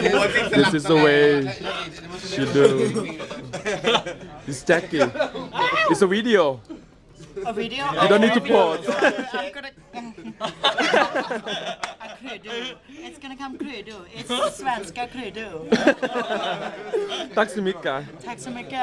This is the way she do. It's Jackie. It's a video. A video? You don't need to pause. I'm gonna... A kryddor. It's gonna come kryddor. It's svenska kryddor. Tack så mycket. Tack så mycket.